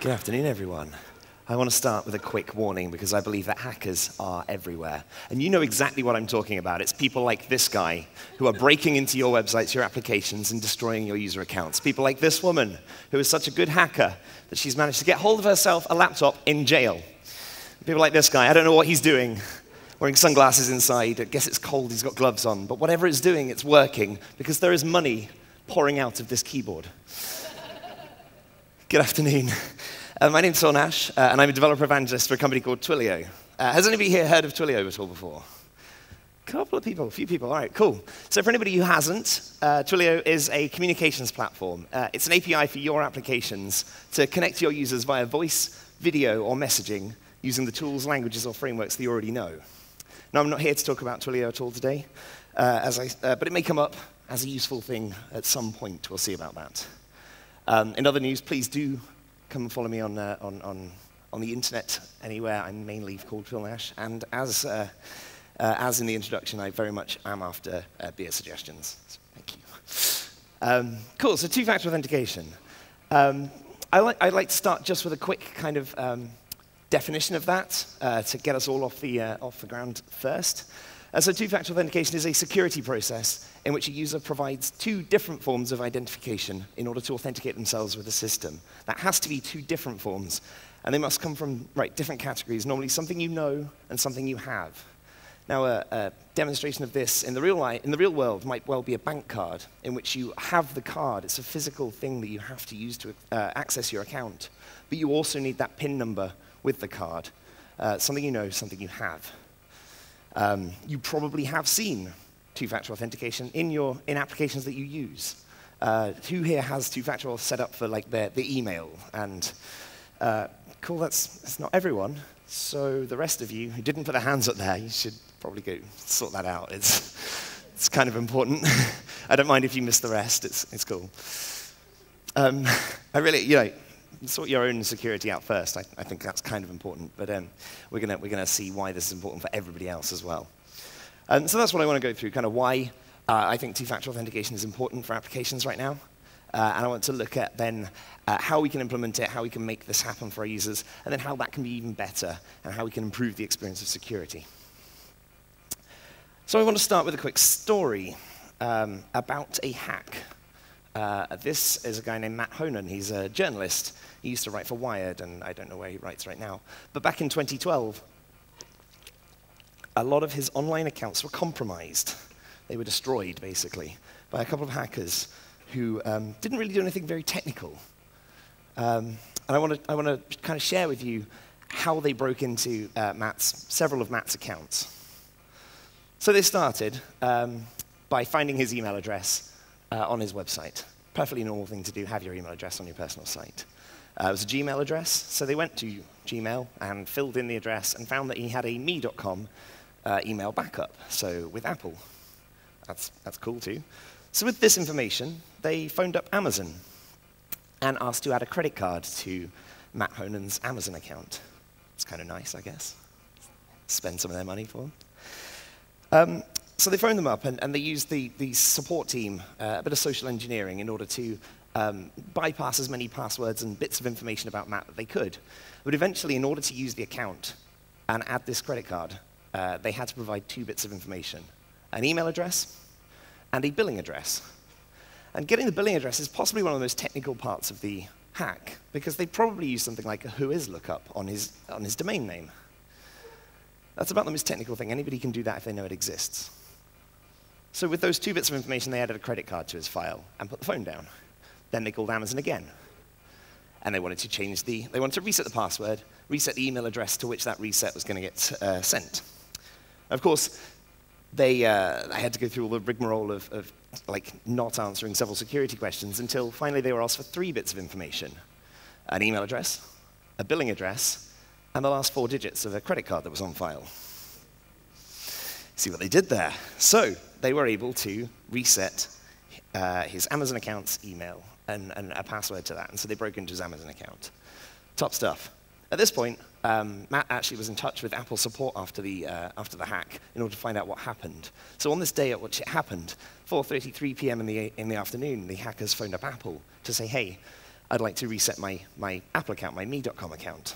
Good afternoon, everyone. I want to start with a quick warning because I believe that hackers are everywhere. And you know exactly what I'm talking about. It's people like this guy who are breaking into your websites, your applications, and destroying your user accounts. People like this woman who is such a good hacker that she's managed to get hold of herself a laptop in jail. People like this guy, I don't know what he's doing, wearing sunglasses inside. I guess it's cold, he's got gloves on. But whatever it's doing, it's working because there is money pouring out of this keyboard. Good afternoon. Uh, my name's Phil Nash, uh, and I'm a developer evangelist for a company called Twilio. Uh, has anybody here heard of Twilio at all before? A couple of people, a few people. All right, cool. So for anybody who hasn't, uh, Twilio is a communications platform. Uh, it's an API for your applications to connect your users via voice, video, or messaging using the tools, languages, or frameworks that you already know. Now, I'm not here to talk about Twilio at all today, uh, as I, but it may come up as a useful thing at some point. We'll see about that. Um, in other news, please do come and follow me on, uh, on, on, on the internet anywhere. I'm mainly called Phil Nash. And as, uh, uh, as in the introduction, I very much am after uh, beer suggestions. So thank you. Um, cool, so two-factor authentication. Um, I I'd like to start just with a quick kind of um, definition of that uh, to get us all off the, uh, off the ground first. Uh, so two-factor authentication is a security process in which a user provides two different forms of identification in order to authenticate themselves with the system. That has to be two different forms, and they must come from right, different categories, normally something you know and something you have. Now, a, a demonstration of this in the, real life, in the real world might well be a bank card, in which you have the card. It's a physical thing that you have to use to uh, access your account. But you also need that PIN number with the card, uh, something you know, something you have. Um, you probably have seen two-factor authentication in, your, in applications that you use. Uh, who here has two-factor set up for like their, the email? And uh, cool, that's, that's not everyone. So the rest of you who didn't put their hands up there, you should probably go sort that out. It's, it's kind of important. I don't mind if you miss the rest. It's, it's cool. Um, I really, you know, sort your own security out first. I, I think that's kind of important. But um, we're going we're gonna see why this is important for everybody else as well. Um, so that's what I want to go through, kind of why uh, I think two-factor authentication is important for applications right now. Uh, and I want to look at then uh, how we can implement it, how we can make this happen for our users, and then how that can be even better, and how we can improve the experience of security. So I want to start with a quick story um, about a hack. Uh, this is a guy named Matt Honan. He's a journalist. He used to write for Wired, and I don't know where he writes right now. But back in 2012, a lot of his online accounts were compromised. They were destroyed, basically, by a couple of hackers who um, didn't really do anything very technical. Um, and I want to I kind of share with you how they broke into uh, Matt's, several of Matt's accounts. So they started um, by finding his email address uh, on his website. Perfectly normal thing to do, have your email address on your personal site. Uh, it was a Gmail address, so they went to Gmail and filled in the address and found that he had a me.com uh, email backup, so with Apple. That's, that's cool too. So with this information, they phoned up Amazon and asked to add a credit card to Matt Honan's Amazon account. It's kind of nice, I guess. Spend some of their money for them. Um, so they phoned them up and, and they used the, the support team, uh, a bit of social engineering, in order to um, bypass as many passwords and bits of information about Matt that they could. But eventually, in order to use the account and add this credit card, uh, they had to provide two bits of information an email address and a billing address. And getting the billing address is possibly one of the most technical parts of the hack, because they probably used something like a whois lookup on his, on his domain name. That's about the most technical thing. Anybody can do that if they know it exists. So with those two bits of information, they added a credit card to his file and put the phone down. Then they called Amazon again. And they wanted to change the, they wanted to reset the password, reset the email address to which that reset was going to get uh, sent. Of course, they, uh, had to go through all the rigmarole of, of like not answering several security questions until finally they were asked for three bits of information an email address, a billing address, and the last four digits of a credit card that was on file. See what they did there. So they were able to reset uh, his Amazon account's email and, and a password to that. And so they broke into his Amazon account. Top stuff. At this point, um, Matt actually was in touch with Apple support after the, uh, after the hack in order to find out what happened. So on this day at which it happened, 4.33 p.m. In the, in the afternoon, the hackers phoned up Apple to say, hey, I'd like to reset my, my Apple account, my me.com account.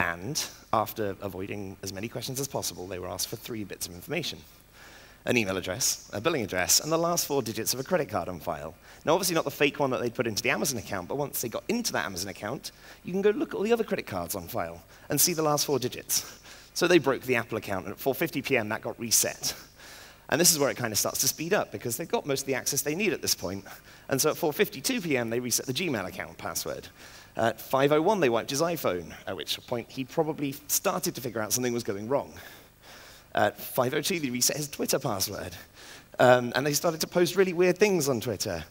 And after avoiding as many questions as possible, they were asked for three bits of information an email address, a billing address, and the last four digits of a credit card on file. Now, obviously, not the fake one that they'd put into the Amazon account, but once they got into that Amazon account, you can go look at all the other credit cards on file and see the last four digits. So they broke the Apple account, and at 4:50 p.m., that got reset. And this is where it kind of starts to speed up because they've got most of the access they need at this point. And so at 4:52 p.m., they reset the Gmail account password. At 5:01, they wiped his iPhone, at which point he probably started to figure out something was going wrong. At 5:02, they reset his Twitter password, um, and they started to post really weird things on Twitter,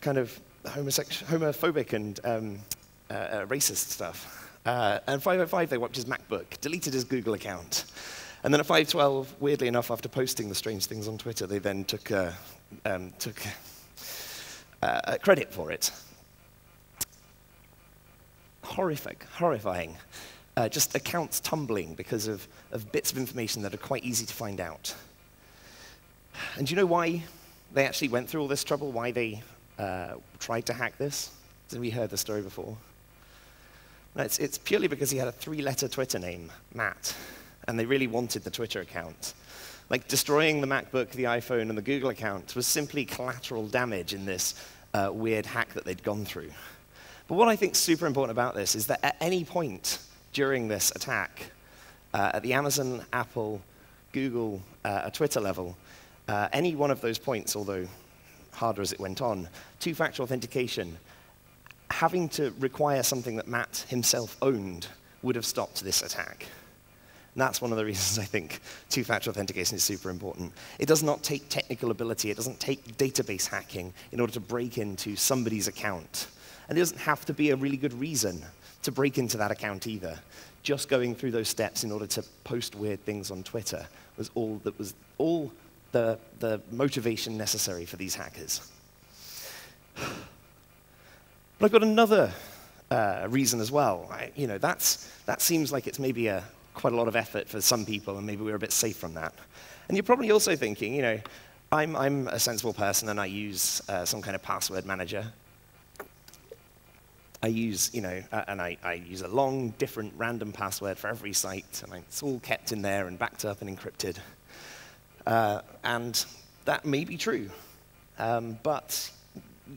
kind of homophobic and um, uh, uh, racist stuff. Uh, and 505, they wiped his MacBook, deleted his Google account. And then at 512, weirdly enough, after posting the strange things on Twitter, they then took, uh, um, took uh, credit for it. Horrific, horrifying. Uh, just accounts tumbling because of, of bits of information that are quite easy to find out. And do you know why they actually went through all this trouble? Why they uh, tried to hack this? Have we heard the story before? No, it's, it's purely because he had a three letter Twitter name, Matt and they really wanted the Twitter account. Like destroying the MacBook, the iPhone, and the Google account was simply collateral damage in this uh, weird hack that they'd gone through. But what I think is super important about this is that at any point during this attack, uh, at the Amazon, Apple, Google, uh, Twitter level, uh, any one of those points, although harder as it went on, two factor authentication, having to require something that Matt himself owned would have stopped this attack. And that's one of the reasons I think two-factor authentication is super important. It does not take technical ability. It doesn't take database hacking in order to break into somebody's account. And it doesn't have to be a really good reason to break into that account either. Just going through those steps in order to post weird things on Twitter was all that was all the, the motivation necessary for these hackers. But I've got another uh, reason as well. You know, that's, that seems like it's maybe a, quite a lot of effort for some people, and maybe we're a bit safe from that. And you're probably also thinking, you know, I'm, I'm a sensible person and I use uh, some kind of password manager. I use, you know, uh, and I, I, use a long, different, random password for every site, and it's all kept in there and backed up and encrypted. Uh, and that may be true, um, but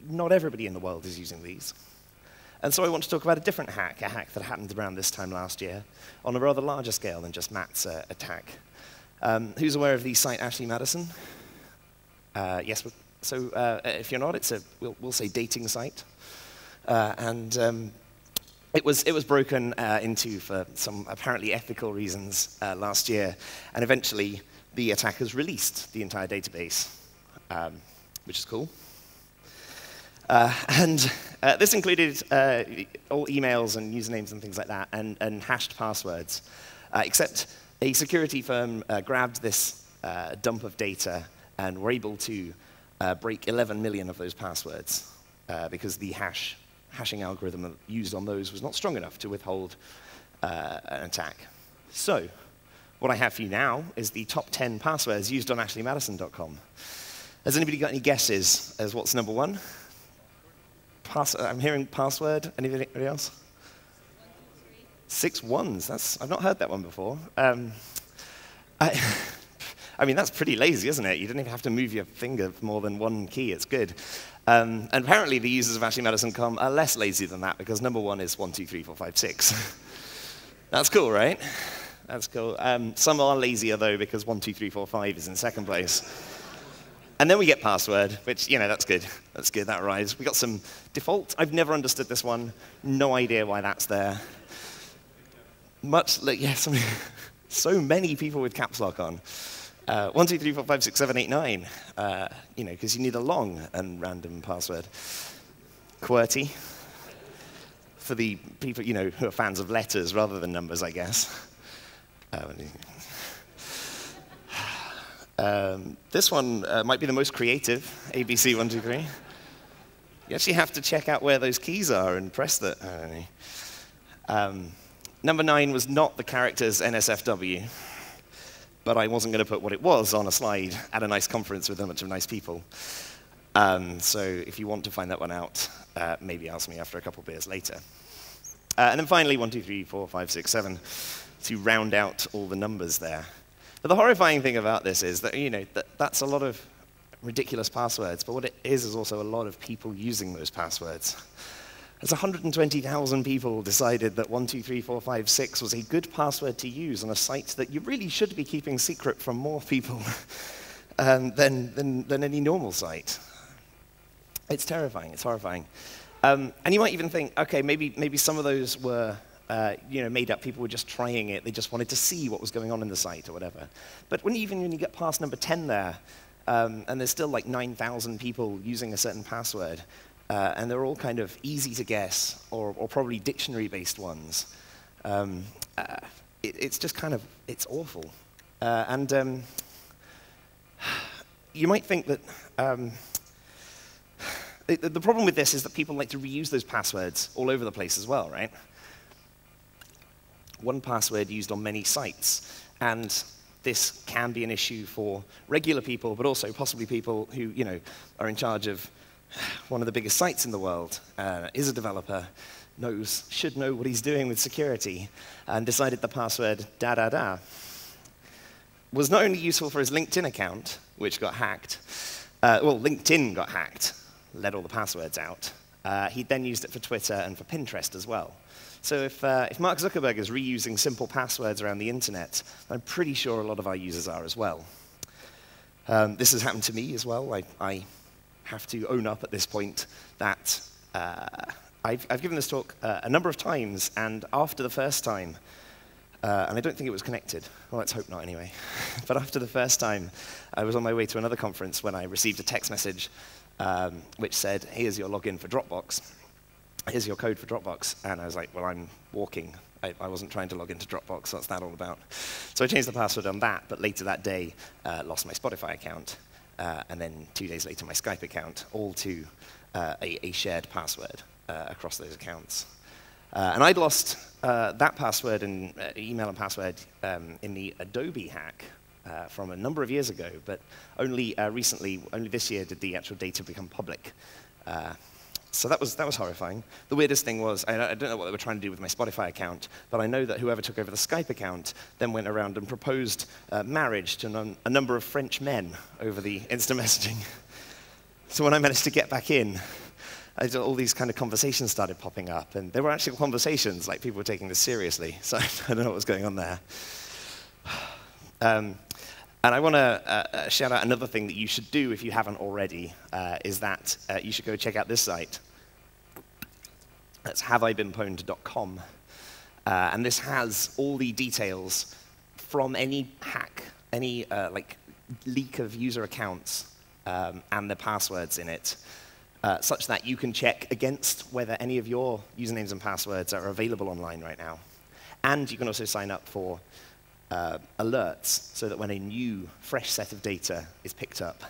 not everybody in the world is using these. And so I want to talk about a different hack, a hack that happened around this time last year on a rather larger scale than just Matt's uh, attack. Um, who's aware of the site Ashley Madison? Uh, yes, so uh, if you're not, it's a, we'll, we'll say dating site. Uh, and um, it, was, it was broken uh, into for some apparently ethical reasons uh, last year. And eventually, the attackers released the entire database, um, which is cool. Uh, and uh, this included uh, all emails and usernames and things like that, and, and hashed passwords. Uh, except a security firm uh, grabbed this uh, dump of data and were able to break 11 million of those passwords because the hash, hashing algorithm used on those was not strong enough to withhold an attack. So, what I have for you now is the top 10 passwords used on ashleymadison.com. Has anybody got any guesses as what's number one? Pass, I'm hearing password. Anybody else? Six ones. That's, I've not heard that one before. Um, I, I, mean, that's pretty lazy, isn't it? You don't even have to move your finger more than one key. It's good. Um, and apparently, the users of AshleyMadison.com are less lazy than that because number one is one, two, three, four, five, six. that's cool, right? That's cool. Um, some are lazier, though, because one, two, three, four, five is in second place. And then we get password, which, you know, that's good. That's good, that arrives. We got some default. I've never understood this one. No idea why that's there. Much like, yeah, so many people with caps lock on. Uh, one, two, three, four, five, six, seven, eight, nine. Uh, you know, because you need a long and random password. QWERTY. For the people, you know, who are fans of letters rather than numbers, I guess. Uh, um, this one uh, might be the most creative, ABC123. You actually have to check out where those keys are and press that. Um, number nine was not the character's NSFW, but I wasn't going to put what it was on a slide at a nice conference with a bunch of nice people. Um, so if you want to find that one out, uh, maybe ask me after a couple of beers later. Uh, and then finally, one, two, three, four, five, six, seven, to round out all the numbers there. But the horrifying thing about this is that, you know, that, that's a lot of ridiculous passwords, but what it is is also a lot of people using those passwords. As 120,000 people decided that 123456 was a good password to use on a site that you really should be keeping secret from more people um, than, than, than any normal site. It's terrifying, it's horrifying. Um, and you might even think, okay, maybe, maybe some of those were uh, you know, made up. People were just trying it. They just wanted to see what was going on in the site or whatever. But when, even when you get past number 10 there, um, and there's still like 9,000 people using a certain password, uh, and they're all kind of easy to guess, or, or probably dictionary-based ones. Um, uh, it, it's just kind of, it's awful. Uh, and um, you might think that um, the problem with this is that people like to reuse those passwords all over the place as well, right? One password used on many sites. And this can be an issue for regular people, but also possibly people who, you know, are in charge of one of the biggest sites in the world, uh, is a developer, knows, should know what he's doing with security, and decided the password da da da was not only useful for his LinkedIn account, which got hacked, uh, well, LinkedIn got hacked, let all the passwords out. Uh, he then used it for Twitter and for Pinterest as well. So if, uh, if Mark Zuckerberg is reusing simple passwords around the internet, I'm pretty sure a lot of our users are as well. Um, this has happened to me as well. I, I, have to own up at this point that uh, I've, I've, given this talk uh, a number of times, and after the first time, uh, and I don't think it was connected. Well, let's hope not anyway. but after the first time, I was on my way to another conference when I received a text message um, which said, here's your login for Dropbox. Here's your code for Dropbox. And I was like, well, I'm walking. I, I wasn't trying to log into Dropbox. What's that all about? So I changed the password on that, but later that day, uh, lost my Spotify account. Uh, and then two days later, my Skype account, all to uh, a, a, shared password uh, across those accounts. Uh, and I'd lost uh, that password and email and password um, in the Adobe hack uh, from a number of years ago, but only uh, recently, only this year, did the actual data become public. Uh, so that was, that was horrifying. The weirdest thing was, I, I, don't know what they were trying to do with my Spotify account, but I know that whoever took over the Skype account then went around and proposed uh, marriage to a number of French men over the instant messaging. so when I managed to get back in, I, all these kind of conversations started popping up, and they were actual conversations, like people were taking this seriously. So I don't know what was going on there. Um, and I want to uh, uh, shout out another thing that you should do if you haven't already, uh, is that uh, you should go check out this site. That's haveibeenpwned.com. Uh, and this has all the details from any hack, any uh, like leak of user accounts um, and the passwords in it, such that you can check against whether any of your usernames and passwords are available online right now. And you can also sign up for uh, alerts so that when a new, fresh set of data is picked up,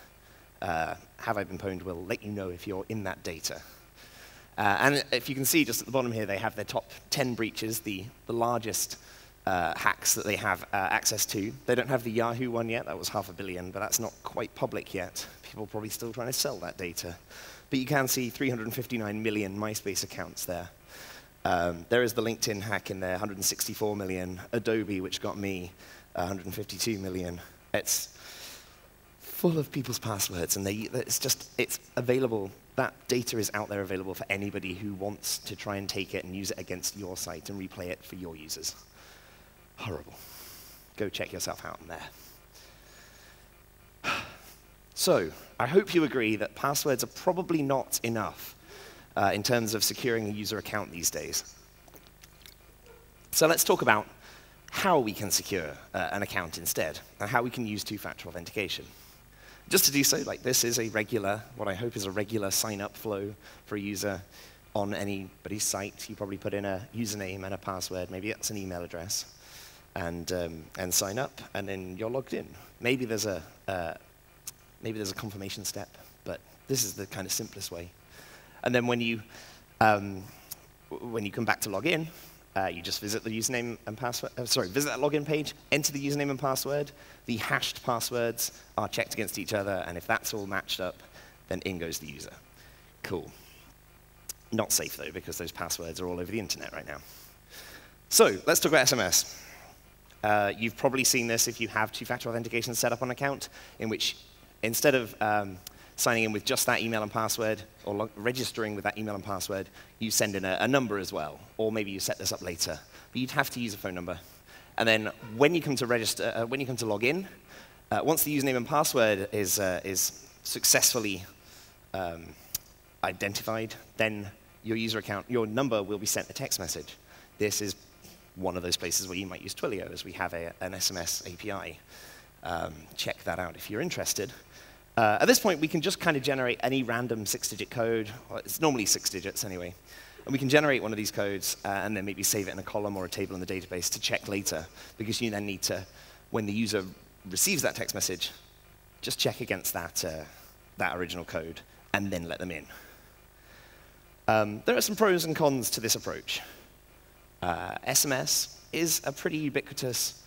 uh, Have I Been Pwned will let you know if you're in that data. Uh, and if you can see just at the bottom here, they have their top 10 breaches, the, the largest uh, hacks that they have uh, access to. They don't have the Yahoo one yet, that was half a billion, but that's not quite public yet. People are probably still trying to sell that data. But you can see 359 million MySpace accounts there. Um, there is the LinkedIn hack in there, 164 million. Adobe, which got me 152 million. It's full of people's passwords, and they, it's just, it's available. That data is out there available for anybody who wants to try and take it and use it against your site and replay it for your users. Horrible. Go check yourself out in there. So, I hope you agree that passwords are probably not enough uh, in terms of securing a user account these days. So let's talk about how we can secure uh, an account instead, and how we can use two-factor authentication. Just to do so, like this is a regular, what I hope is a regular sign-up flow for a user on anybody's site. You probably put in a username and a password, maybe that's an email address, and, um, and sign up, and then you're logged in. Maybe there's, a, uh, maybe there's a confirmation step, but this is the kind of simplest way. And then when you, um, when you come back to log in, uh, you just visit the username and password, uh, sorry, visit that login page, enter the username and password. The hashed passwords are checked against each other, and if that's all matched up, then in goes the user. Cool. Not safe, though, because those passwords are all over the internet right now. So let's talk about SMS. Uh, you've probably seen this if you have two-factor authentication set up on an account, in which instead of um, signing in with just that email and password, or registering with that email and password, you send in a, a, number as well, or maybe you set this up later. But you'd have to use a phone number. And then when you come to register, uh, when you come to log in, uh, once the username and password is, uh, is successfully um, identified, then your user account, your number will be sent a text message. This is one of those places where you might use Twilio, as we have a, an SMS API. Um, check that out if you're interested. Uh, at this point, we can just kind of generate any random six-digit code. Well, it's normally six digits anyway. And we can generate one of these codes uh, and then maybe save it in a column or a table in the database to check later, because you then need to, when the user receives that text message, just check against that, uh, that original code and then let them in. Um, there are some pros and cons to this approach. Uh, SMS is a pretty ubiquitous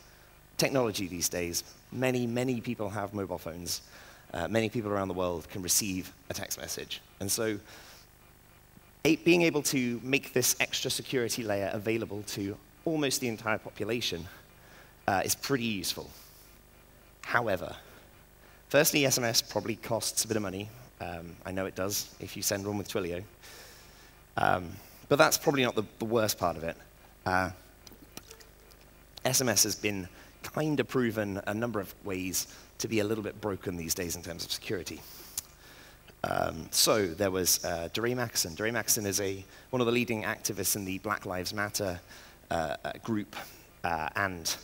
technology these days. Many, many people have mobile phones. Uh, many people around the world can receive a text message. And so being able to make this extra security layer available to almost the entire population uh, is pretty useful. However, firstly, SMS probably costs a bit of money. Um, I know it does if you send one with Twilio. Um, but that's probably not the, the worst part of it. Uh, SMS has been kind of proven a number of ways to be a little bit broken these days in terms of security. Um, so there was uh, DeRay Mckesson. DeRay Mckesson is a, one of the leading activists in the Black Lives Matter uh, uh, group, uh, and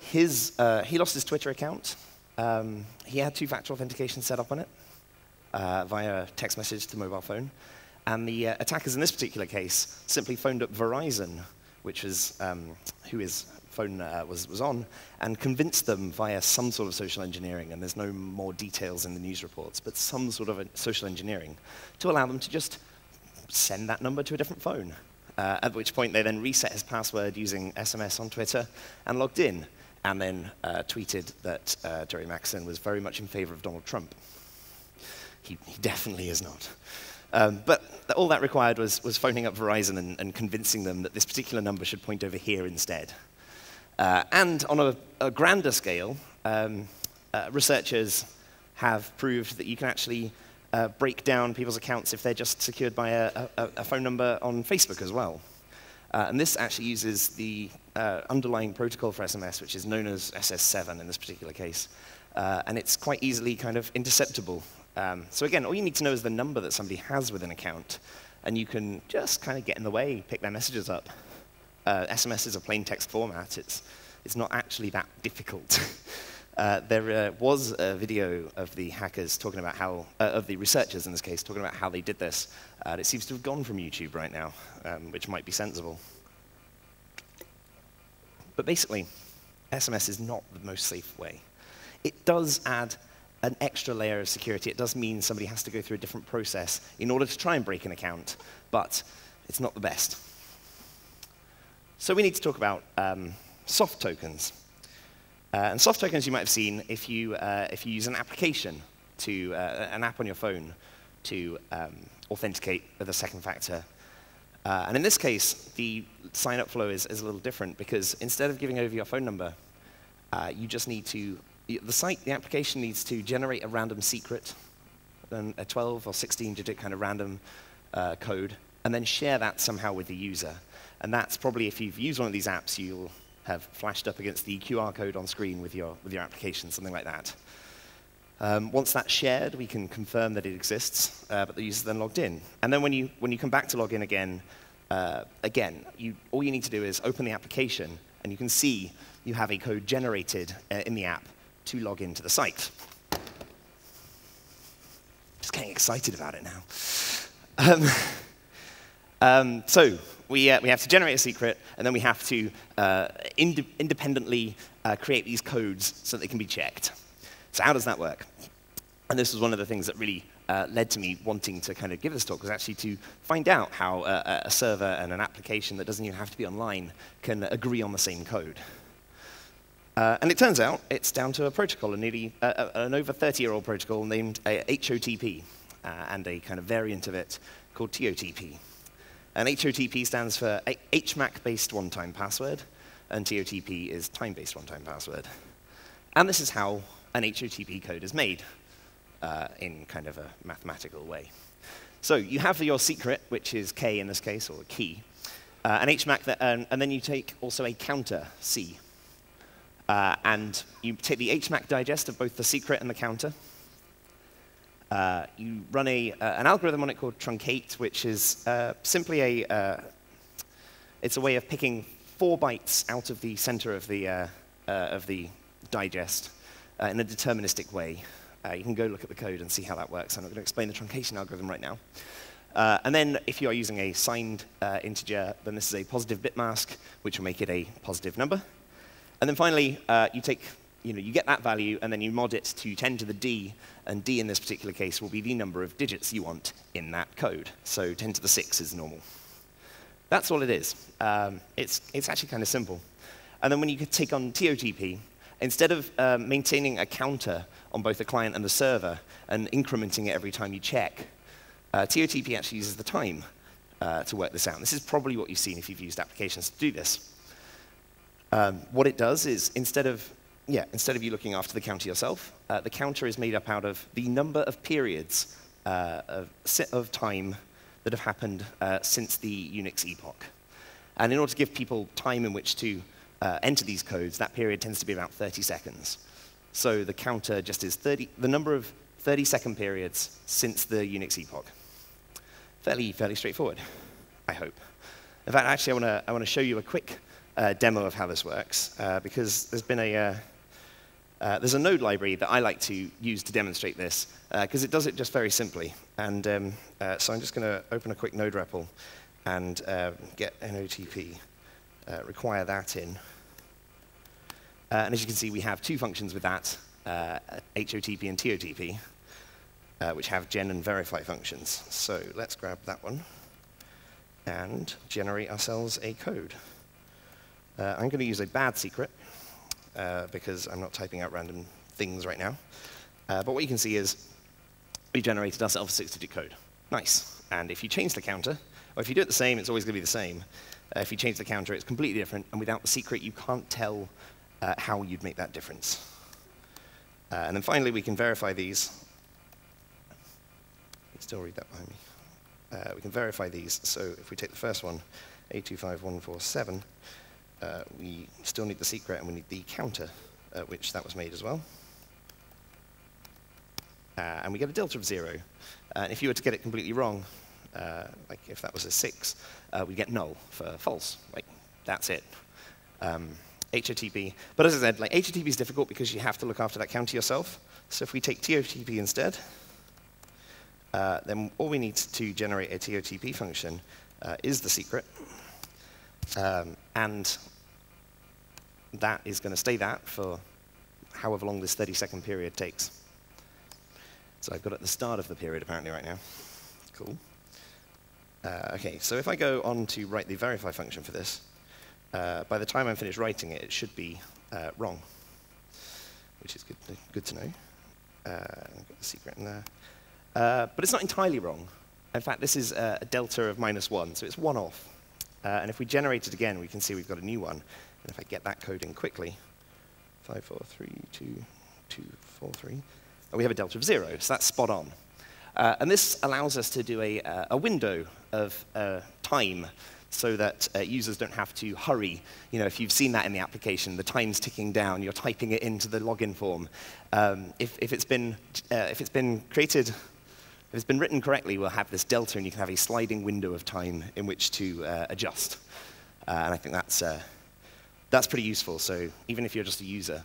his, uh, he lost his Twitter account. Um, he had two-factor authentication set up on it uh, via text message to mobile phone, and the attackers in this particular case simply phoned up Verizon which was um, who his phone uh, was, was on, and convinced them via some sort of social engineering, and there's no more details in the news reports, but some sort of social engineering, to allow them to just send that number to a different phone. Uh, at which point they then reset his password using SMS on Twitter and logged in, and then uh, tweeted that uh, DeRay Mckesson was very much in favor of Donald Trump. He, he definitely is not. Um, but all that required was, was phoning up Verizon and, and, convincing them that this particular number should point over here instead. Uh, and on a, a grander scale, um, uh, researchers have proved that you can actually uh, break down people's accounts if they're just secured by a, a, a phone number on Facebook as well. Uh, and this actually uses the uh, underlying protocol for SMS, which is known as SS7 in this particular case. Uh, and it's quite easily kind of interceptable um, so again, all you need to know is the number that somebody has with an account, and you can just kind of get in the way, pick their messages up. Uh, SMS is a plain text format. It's, it's not actually that difficult. uh, there uh, was a video of the hackers talking about how, uh, of the researchers in this case, talking about how they did this. Uh, it seems to have gone from YouTube right now, um, which might be sensible. But basically, SMS is not the most safe way. It does add an extra layer of security. It does mean somebody has to go through a different process in order to try and break an account, but it's not the best. So we need to talk about um, soft tokens. Uh, and soft tokens you might have seen if you, uh, if you use an application to, uh, an app on your phone to um, authenticate with a second factor. Uh, and in this case, the sign-up flow is, is a little different because instead of giving over your phone number, uh, you just need to the site, the application needs to generate a random secret, a 12 or 16 digit kind of random uh, code, and then share that somehow with the user. And that's probably, if you've used one of these apps, you'll have flashed up against the QR code on screen with your, with your application, something like that. Um, once that's shared, we can confirm that it exists, uh, but the user's then logged in. And then when you, when you come back to log in again, uh, again, you, all you need to do is open the application, and you can see you have a code generated uh, in the app to log into the site. Just getting excited about it now. Um, um, so we, uh, we have to generate a secret, and then we have to uh, ind independently uh, create these codes so that they can be checked. So how does that work? And this was one of the things that really uh, led to me wanting to kind of give this talk, was actually to find out how uh, a server and an application that doesn't even have to be online can agree on the same code. Uh, and it turns out it's down to a protocol, a nearly, uh, uh an over 30-year-old protocol named HOTP. uh, and a kind of variant of it called TOTP. And HOTP stands for HMAC-based one-time password, and TOTP is time-based one-time password. And this is how an HOTP code is made uh, in kind of a mathematical way. So you have your secret, which is K in this case, or key, uh, an HMAC, that, um, and then you take also a counter, C. Uh, and you take the HMAC digest of both the secret and the counter. Uh, you run a, uh, an algorithm on it called truncate, which is uh, simply a, uh, it's a way of picking four bytes out of the center of the, of the digest in a deterministic way. you can go look at the code and see how that works. I'm not going to explain the truncation algorithm right now. Uh, and then if you are using a signed uh, integer, then this is a positive bit mask, which will make it a positive number. And then finally, uh, you take, you know, you get that value, and then you mod it to 10 to the d, and d in this particular case will be the number of digits you want in that code. So 10 to the 6 is normal. That's all it is. Um, it's, it's actually kind of simple. And then when you take on TOTP, instead of um, maintaining a counter on both the client and the server and incrementing it every time you check, uh, TOTP actually uses the time uh, to work this out. This is probably what you've seen if you've used applications to do this. Um, what it does is instead of, yeah, instead of you looking after the counter yourself, uh, the counter is made up out of the number of periods uh, of, of time that have happened uh, since the Unix epoch. And in order to give people time in which to uh, enter these codes, that period tends to be about 30 seconds. So the counter just is 30, the number of 30 second periods since the Unix epoch fairly, fairly straightforward, I hope. In fact, actually, I want to I wanna show you a quick uh, demo of how this works, uh, because there's been a, uh, uh there's a node library that I like to use to demonstrate this, because uh, it does it just very simply. And um, uh, so I'm just going to open a quick node REPL and get NOTP, require that in. and as you can see, we have two functions with that, HOTP and TOTP uh, which have gen and verify functions. So let's grab that one and generate ourselves a code. Uh, I'm going to use a bad secret uh, because I'm not typing out random things right now. Uh, but what you can see is we generated ourselves a six-digit code. Nice. And if you change the counter, or if you do it the same, it's always going to be the same. Uh, if you change the counter, it's completely different. And without the secret, you can't tell uh, how you'd make that difference. and then finally, we can verify these still read that behind me. Uh, we can verify these. So if we take the first one, 825147, uh, we still need the secret and we need the counter at which that was made as well. Uh, and we get a delta of zero. Uh, and if you were to get it completely wrong, uh, like if that was a six, uh, we get null for false. Like, that's it. Um, HOTP. But as I said, like HOTP is difficult because you have to look after that counter yourself. So if we take TOTP instead, uh, then all we need to generate a TOTP function uh, is the secret. Um, and that is going to stay that for however long this 30-second period takes. So I've got at the start of the period apparently right now. Cool. Uh, OK, so if I go on to write the verify function for this, uh, by the time I'm finished writing it, it should be uh, wrong, which is good to, good to know. Uh, I've got the secret in there. Uh, but it's not entirely wrong. In fact, this is a delta of minus 1, so it's one off. Uh, and if we generate it again, we can see we've got a new one. And if I get that code in quickly, 5, 4, 3, 2, 2, 4, 3, and we have a delta of 0, so that's spot on. Uh, and this allows us to do a, uh, a window of uh, time so that uh, users don't have to hurry. You know, if you've seen that in the application, the time's ticking down, you're typing it into the login form. Um, if, if, it's been, uh, if it's been created if it's been written correctly, we'll have this delta, and you can have a sliding window of time in which to uh, adjust. Uh, and I think that's, uh, that's pretty useful. So even if you're just a user,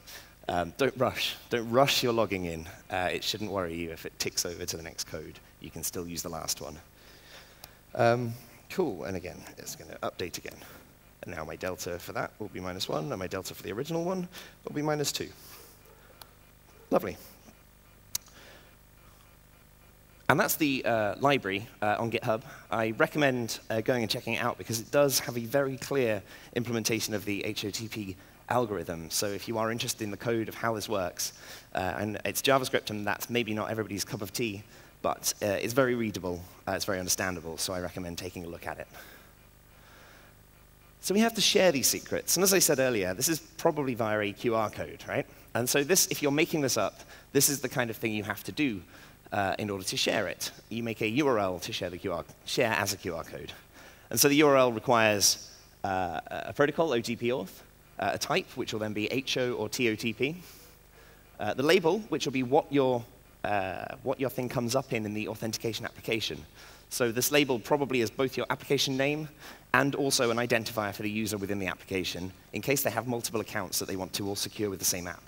um, don't rush. Don't rush your logging in. Uh, it shouldn't worry you if it ticks over to the next code. You can still use the last one. Um, cool. And again, it's going to update again. And now my delta for that will be minus 1, and my delta for the original one will be minus 2. Lovely. And that's the uh, library uh, on GitHub. I recommend uh, going and checking it out because it does have a very clear implementation of the HOTP algorithm. So if you are interested in the code of how this works, uh, and it's JavaScript and that's maybe not everybody's cup of tea, but uh, it's very readable, uh, it's very understandable, so I recommend taking a look at it. So we have to share these secrets. And as I said earlier, this is probably via a QR code, right? And so this, if you're making this up, this is the kind of thing you have to do uh, in order to share it. You make a URL to share the QR, share as a QR code. And so the URL requires uh, a protocol, OTP auth, uh, a type, which will then be HO or TOTP, uh, the label, which will be what your, uh, what your thing comes up in in the authentication application. So this label probably is both your application name and also an identifier for the user within the application, in case they have multiple accounts that they want to all secure with the same app.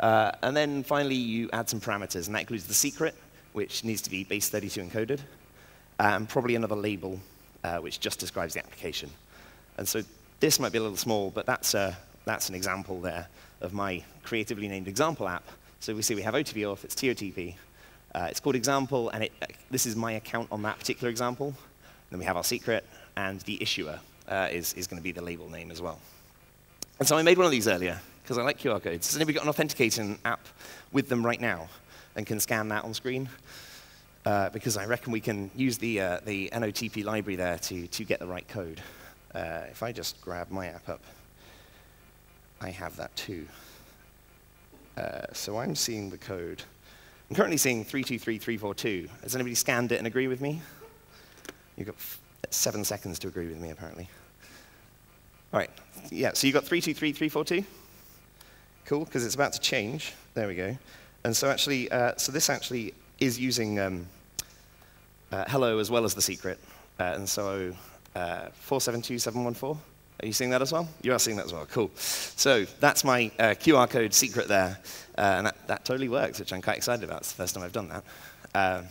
Uh, and then finally, you add some parameters, and that includes the secret, which needs to be base 32 encoded, and probably another label, uh, which just describes the application. And so this might be a little small, but that's, uh, that's an example there of my creatively named example app. So we see we have OTP auth, it's TOTP. Uh, it's called example, and it, uh, this is my account on that particular example. Then we have our secret, and the issuer uh, is, is going to be the label name as well. And so I made one of these earlier, because I like QR codes. Has anybody got an authenticating app with them right now and can scan that on screen? Uh, because I reckon we can use the, uh, the NOTP library there to, to get the right code. Uh, if I just grab my app up, I have that too. Uh, so I'm seeing the code. I'm currently seeing 323342. Has anybody scanned it and agree with me? You've got seven seconds to agree with me, apparently. All right, yeah, so you got 323342? Cool, because it's about to change. There we go. And so actually, uh, so this actually is using um, uh, hello as well as the secret. Uh, and so uh, 472714, are you seeing that as well? You are seeing that as well, cool. So that's my uh, QR code secret there. Uh, and that, that, totally works, which I'm quite excited about. It's the first time I've done that. Um,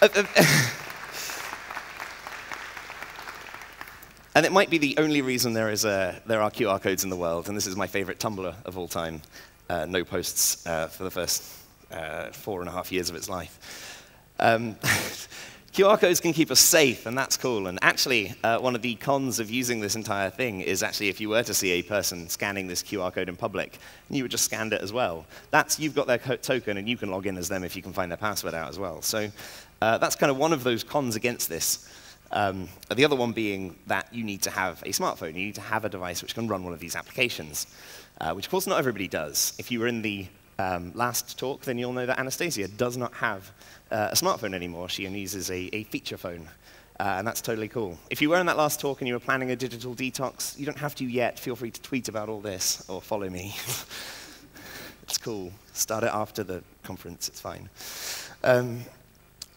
And it might be the only reason there, is a, there are QR codes in the world, and this is my favorite Tumblr of all time. Uh, no posts uh, for the first uh, four and a half years of its life. Um, QR codes can keep us safe, and that's cool. And actually, uh, one of the cons of using this entire thing is actually if you were to see a person scanning this QR code in public, and you would just scanned it as well, that's, you've got their token, and you can log in as them if you can find their password out as well. So uh, that's kind of one of those cons against this. Um, the other one being that you need to have a smartphone. You need to have a device which can run one of these applications, uh, which of course not everybody does. If you were in the um, last talk, then you'll know that Anastasia does not have uh, a smartphone anymore. She only uses a, a feature phone. Uh, and that's totally cool. If you were in that last talk and you were planning a digital detox, you don't have to yet. Feel free to tweet about all this or follow me. it's cool. Start it after the conference, it's fine. Um,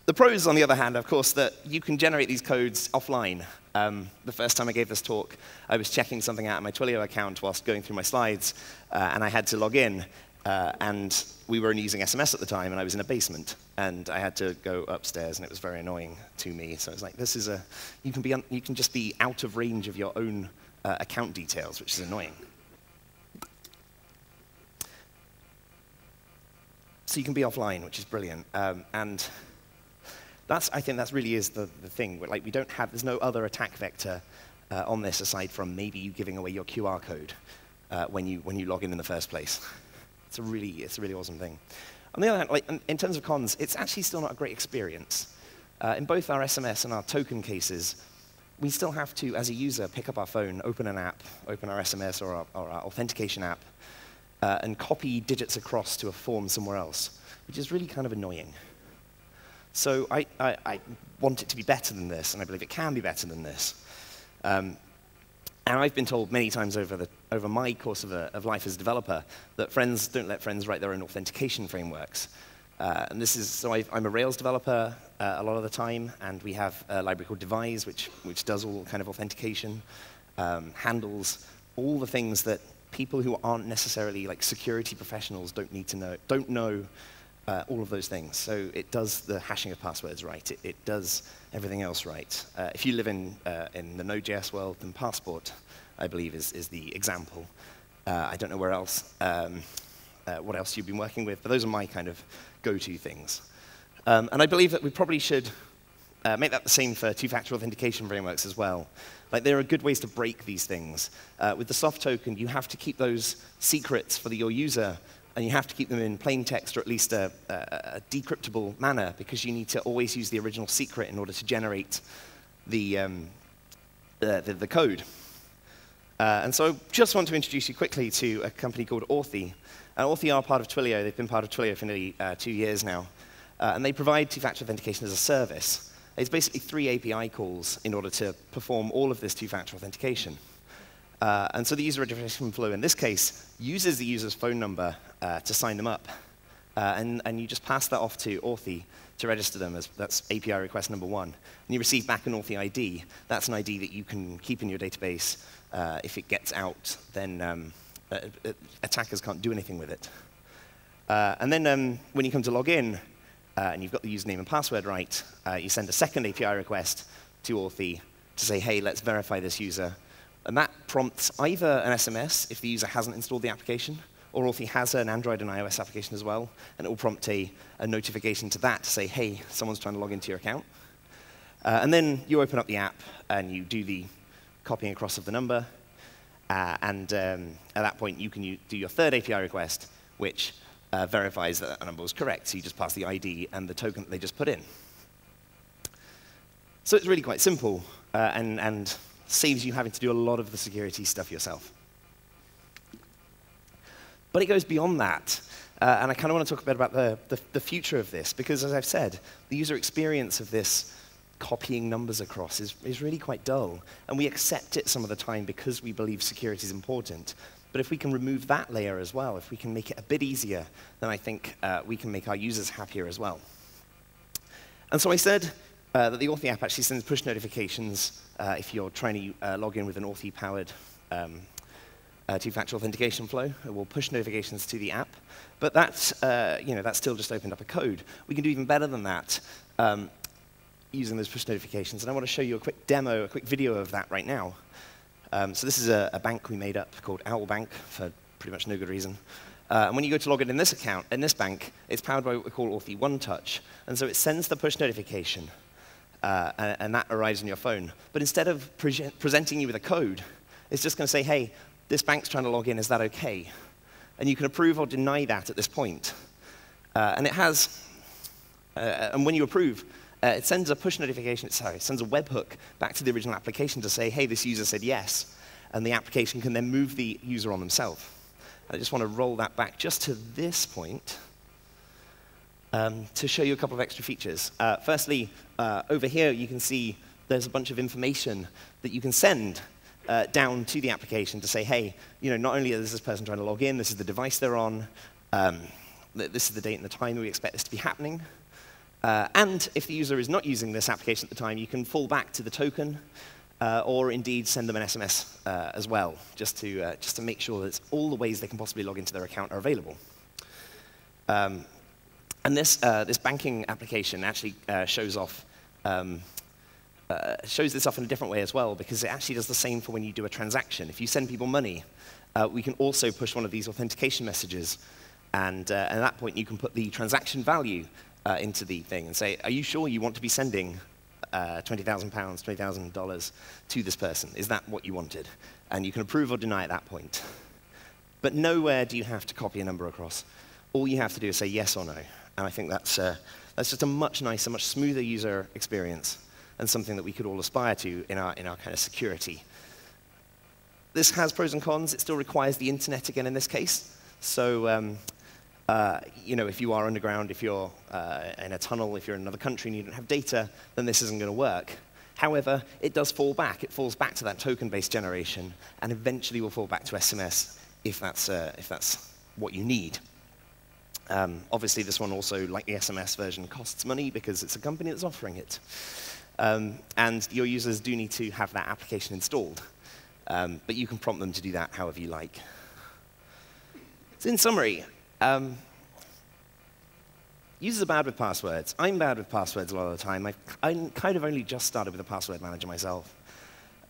the pros, on the other hand, of course, that you can generate these codes offline. Um, the first time I gave this talk, I was checking something out on my Twilio account whilst going through my slides, uh, and I had to log in. Uh, and we were only using SMS at the time, and I was in a basement, and I had to go upstairs, and it was very annoying to me. So I was like, "This is a you can be you can just be out of range of your own uh, account details, which is annoying." So you can be offline, which is brilliant, um, and that's, I think that really is the, the thing. Like, we don't have, there's no other attack vector uh, on this aside from maybe you giving away your QR code uh, when, you, when you log in in the first place. It's a really, it's a really awesome thing. On the other hand, like, in, terms of cons, it's actually still not a great experience. Uh, in both our SMS and our token cases, we still have to, as a user, pick up our phone, open an app, open our SMS or our, or our authentication app, uh, and copy digits across to a form somewhere else, which is really kind of annoying. So I, I, I, want it to be better than this, and I believe it can be better than this. Um, and I've been told many times over, the, over my course of, a, of, life as a developer that friends don't let friends write their own authentication frameworks. Uh, and this is, so i am a Rails developer uh, a lot of the time, and we have a library called Devise, which, which does all kind of authentication, um, handles all the things that people who aren't necessarily like security professionals don't need to know, don't know uh, all of those things. So it does the hashing of passwords right. It, it does everything else right. Uh, if you live in, uh, in the Node.js world, then Passport, I believe, is, is the example. Uh, I don't know where else, um, uh, what else you've been working with, but those are my kind of go-to things. Um, and I believe that we probably should uh, make that the same for two-factor authentication frameworks as well. Like there are good ways to break these things. with the soft token, you have to keep those secrets for the, your user and you have to keep them in plain text or at least a, a, a decryptable manner because you need to always use the original secret in order to generate the, um, the, the, the, code. Uh, and so I just want to introduce you quickly to a company called Authy. And Authy are part of Twilio. They've been part of Twilio for nearly uh, two years now. Uh, and they provide two-factor authentication as a service. It's basically three API calls in order to perform all of this two-factor authentication. Uh, and so the user registration flow in this case uses the user's phone number uh, to sign them up. Uh, and, and you just pass that off to Authy to register them as that's API request number one. And you receive back an Authy ID. That's an ID that you can keep in your database. Uh, if it gets out, then um, uh, uh, attackers can't do anything with it. and then um, when you come to log in, and you've got the username and password right, you send a second API request to Authy to say, hey, let's verify this user and that prompts either an SMS if the user hasn't installed the application, or if he has an Android and iOS application as well, and it will prompt a, a notification to that to say, hey, someone's trying to log into your account. Uh, and then you open up the app and you do the copying across of the number. Uh, and um, at that point, you can do your third API request, which uh, verifies that that number was correct. So you just pass the ID and the token that they just put in. So it's really quite simple. Uh, and, and saves you having to do a lot of the security stuff yourself. But it goes beyond that. Uh, and I kind of want to talk a bit about the, the, the, future of this, because as I've said, the user experience of this copying numbers across is, is really quite dull. And we accept it some of the time because we believe security is important. But if we can remove that layer as well, if we can make it a bit easier, then I think uh, we can make our users happier as well. And so I said uh, that the Authy app actually sends push notifications uh, if you're trying to uh, log in with an Authy-powered um, uh, two-factor authentication flow. It will push notifications to the app. But that's, uh, you know, that's still just opened up a code. We can do even better than that um, using those push notifications. And I want to show you a quick demo, a quick video of that right now. Um, so this is a, a, bank we made up called Owl Bank for pretty much no good reason. Uh, and when you go to log in in this account, in this bank, it's powered by what we call Authy One Touch. And so it sends the push notification uh, and, and, that arrives on your phone. But instead of pre presenting you with a code, it's just going to say, hey, this bank's trying to log in, is that okay? And you can approve or deny that at this point. Uh, and it has, uh, and when you approve, uh, it sends a push notification, sorry, it sends a webhook back to the original application to say, hey, this user said yes. And the application can then move the user on themselves. I just want to roll that back just to this point um, to show you a couple of extra features. Uh, firstly, uh, over here you can see there's a bunch of information that you can send uh, down to the application to say, hey, you know, not only is this person trying to log in, this is the device they're on, um, this is the date and the time we expect this to be happening. Uh, and if the user is not using this application at the time, you can fall back to the token uh, or indeed send them an SMS uh, as well, just to, uh, just to make sure that all the ways they can possibly log into their account are available. Um, and this, uh, this banking application actually shows off um, uh, shows this off in a different way as well, because it actually does the same for when you do a transaction. If you send people money, uh, we can also push one of these authentication messages, and, uh, at that point you can put the transaction value uh, into the thing and say, are you sure you want to be sending £20,000, $20,000 to this person? Is that what you wanted? And you can approve or deny at that point. But nowhere do you have to copy a number across. All you have to do is say yes or no. And I think that's, uh, that's just a much nicer, much smoother user experience and something that we could all aspire to in our, in our kind of security. This has pros and cons. It still requires the internet again in this case. So, um, uh, you know, if you are underground, if you're uh, in a tunnel, if you're in another country and you don't have data, then this isn't going to work. However, it does fall back. It falls back to that token-based generation, and eventually will fall back to SMS if that's, uh, if that's what you need. Um, obviously, this one also, like the SMS version, costs money because it's a company that's offering it. Um, and your users do need to have that application installed. Um, but you can prompt them to do that however you like. So in summary, um, users are bad with passwords. I'm bad with passwords a lot of the time. I've, I kind of only just started with a password manager myself.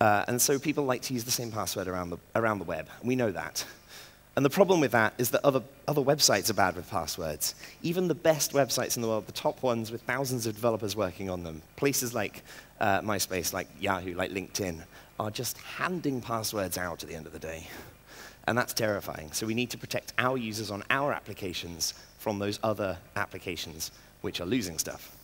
Uh, and so people like to use the same password around the, around the web. We know that. And the problem with that is that other, other websites are bad with passwords. Even the best websites in the world, the top ones with thousands of developers working on them, places like uh, MySpace, like Yahoo, like LinkedIn, are just handing passwords out at the end of the day. And that's terrifying. So we need to protect our users on our applications from those other applications which are losing stuff.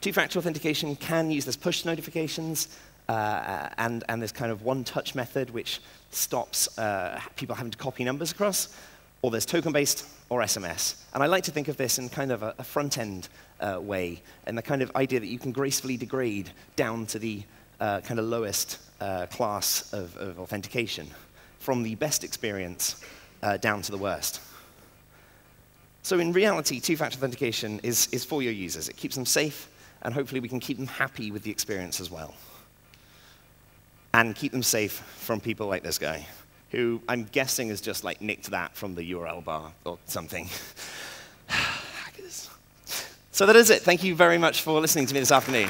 Two-factor authentication can use this push notifications uh, and, and this kind of one-touch method which stops uh, people having to copy numbers across, or there's token-based or SMS. And I like to think of this in kind of a, a front-end uh, way, and the kind of idea that you can gracefully degrade down to the uh, kind of lowest uh, class of, of, authentication, from the best experience uh, down to the worst. So in reality, two-factor authentication is, is for your users. It keeps them safe, and hopefully we can keep them happy with the experience as well. And keep them safe from people like this guy, who I'm guessing has just like nicked that from the URL bar or something. Hackers. So that is it. Thank you very much for listening to me this afternoon.